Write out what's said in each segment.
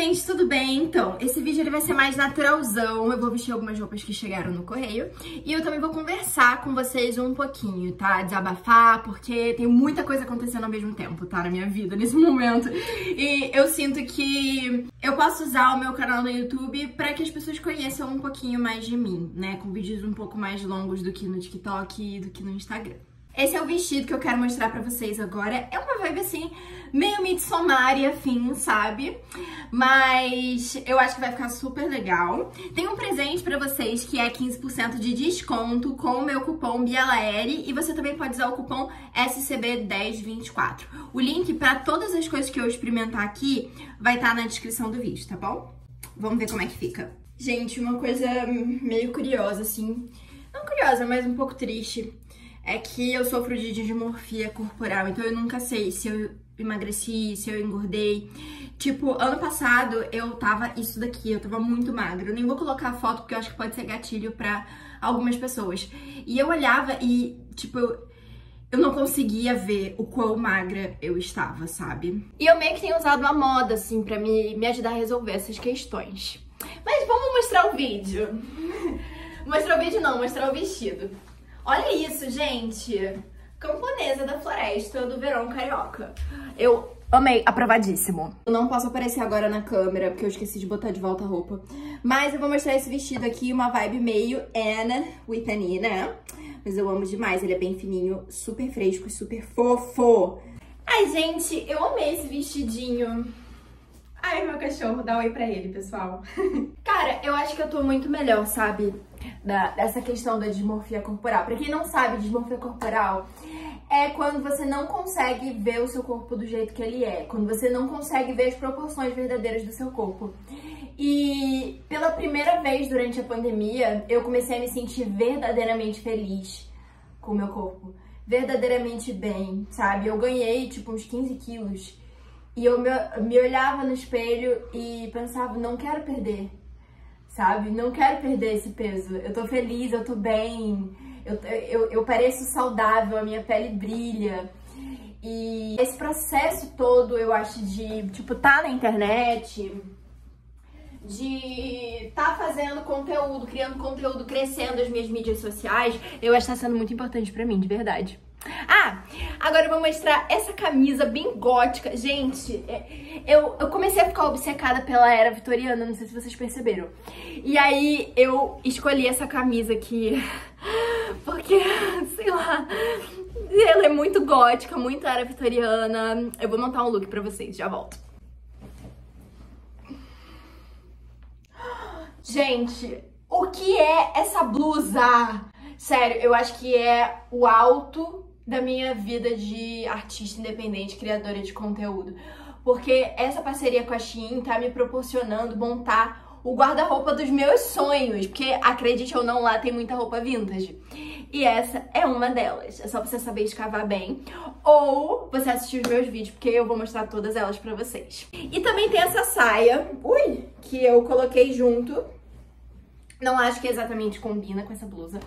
gente, tudo bem? Então, esse vídeo ele vai ser mais naturalzão, eu vou vestir algumas roupas que chegaram no correio e eu também vou conversar com vocês um pouquinho, tá? Desabafar, porque tem muita coisa acontecendo ao mesmo tempo, tá? Na minha vida, nesse momento. E eu sinto que eu posso usar o meu canal no YouTube pra que as pessoas conheçam um pouquinho mais de mim, né? Com vídeos um pouco mais longos do que no TikTok e do que no Instagram. Esse é o vestido que eu quero mostrar pra vocês agora. É uma vibe assim, meio midsommar e afim, sabe? Mas eu acho que vai ficar super legal. Tem um presente pra vocês que é 15% de desconto com o meu cupom BIALAERE e você também pode usar o cupom SCB1024. O link pra todas as coisas que eu experimentar aqui vai estar tá na descrição do vídeo, tá bom? Vamos ver como é que fica. Gente, uma coisa meio curiosa, assim. Não curiosa, mas um pouco triste é que eu sofro de dismorfia corporal, então eu nunca sei se eu emagreci, se eu engordei. Tipo, ano passado eu tava isso daqui, eu tava muito magra. Eu nem vou colocar a foto porque eu acho que pode ser gatilho pra algumas pessoas. E eu olhava e, tipo, eu não conseguia ver o quão magra eu estava, sabe? E eu meio que tenho usado a moda, assim, pra me, me ajudar a resolver essas questões. Mas vamos mostrar o vídeo. mostrar o vídeo não, mostrar o vestido. Olha isso, gente! Camponesa da Floresta do Verão Carioca. Eu amei, aprovadíssimo. Eu não posso aparecer agora na câmera, porque eu esqueci de botar de volta a roupa. Mas eu vou mostrar esse vestido aqui, uma vibe meio Anna Whitney, né? Mas eu amo demais, ele é bem fininho, super fresco e super fofo. Ai, gente, eu amei esse vestidinho. Ai, meu cachorro, dá oi pra ele, pessoal. Cara, eu acho que eu tô muito melhor, sabe? Da, dessa questão da dismorfia corporal. Pra quem não sabe, dismorfia corporal é quando você não consegue ver o seu corpo do jeito que ele é. Quando você não consegue ver as proporções verdadeiras do seu corpo. E pela primeira vez durante a pandemia, eu comecei a me sentir verdadeiramente feliz com o meu corpo. Verdadeiramente bem, sabe? Eu ganhei, tipo, uns 15 quilos. E eu me, me olhava no espelho e pensava, não quero perder, sabe? Não quero perder esse peso. Eu tô feliz, eu tô bem, eu, eu, eu pareço saudável, a minha pele brilha. E esse processo todo, eu acho, de, tipo, tá na internet, de tá fazendo conteúdo, criando conteúdo, crescendo as minhas mídias sociais, eu acho que tá sendo muito importante pra mim, de verdade. Ah, agora eu vou mostrar essa camisa bem gótica. Gente, é, eu, eu comecei a ficar obcecada pela era vitoriana, não sei se vocês perceberam. E aí eu escolhi essa camisa aqui, porque, sei lá, ela é muito gótica, muito era vitoriana. Eu vou montar um look pra vocês, já volto. Gente, o que é essa blusa? Sério, eu acho que é o alto da minha vida de artista independente, criadora de conteúdo. Porque essa parceria com a Shein tá me proporcionando montar o guarda-roupa dos meus sonhos. Porque, acredite ou não, lá tem muita roupa vintage. E essa é uma delas. É só você saber escavar bem. Ou você assistir os meus vídeos, porque eu vou mostrar todas elas pra vocês. E também tem essa saia, ui, que eu coloquei junto não acho que exatamente combina com essa blusa,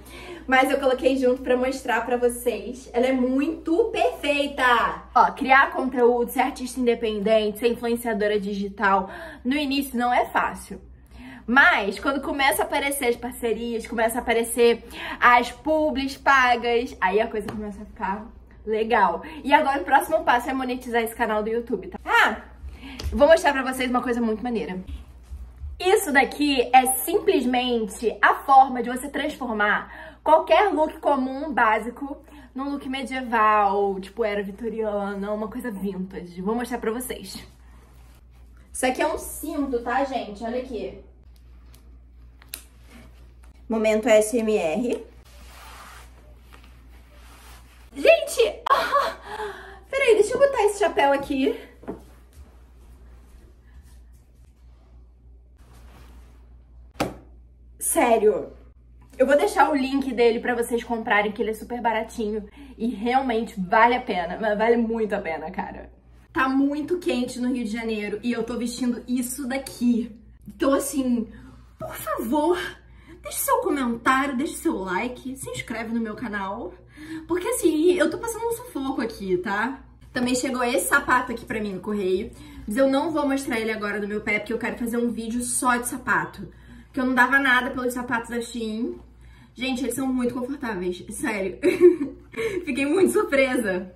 mas eu coloquei junto pra mostrar pra vocês. Ela é muito perfeita! Ó, criar conteúdo, ser artista independente, ser influenciadora digital, no início não é fácil. Mas quando começa a aparecer as parcerias, começa a aparecer as publis pagas, aí a coisa começa a ficar legal. E agora o próximo passo é monetizar esse canal do YouTube, tá? Ah, vou mostrar pra vocês uma coisa muito maneira. Isso daqui é simplesmente a forma de você transformar qualquer look comum, básico, num look medieval, tipo era vitoriana, uma coisa vintage. Vou mostrar pra vocês. Isso aqui é um cinto, tá, gente? Olha aqui. Momento SMR. Gente! Peraí, deixa eu botar esse chapéu aqui. Sério. Eu vou deixar o link dele pra vocês comprarem, que ele é super baratinho e realmente vale a pena, mas vale muito a pena, cara. Tá muito quente no Rio de Janeiro e eu tô vestindo isso daqui. Então, assim, por favor, deixe seu comentário, deixe seu like, se inscreve no meu canal. Porque, assim, eu tô passando um sufoco aqui, tá? Também chegou esse sapato aqui pra mim no correio. Mas eu não vou mostrar ele agora no meu pé, porque eu quero fazer um vídeo só de sapato. Que eu não dava nada pelos sapatos da Shein. Gente, eles são muito confortáveis, sério. Fiquei muito surpresa.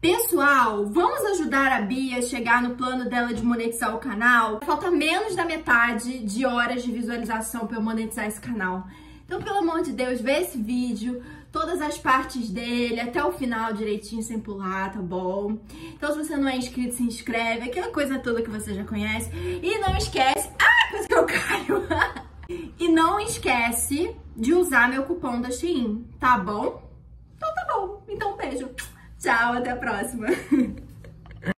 Pessoal, vamos ajudar a Bia a chegar no plano dela de monetizar o canal? Falta menos da metade de horas de visualização para eu monetizar esse canal. Então, pelo amor de Deus, vê esse vídeo, todas as partes dele, até o final direitinho, sem pular, tá bom? Então, se você não é inscrito, se inscreve, aquela coisa toda que você já conhece. E não esquece... Ah, quase que eu caio! Esquece de usar meu cupom da Shein, tá bom? Então tá bom. Então, beijo. Tchau, até a próxima.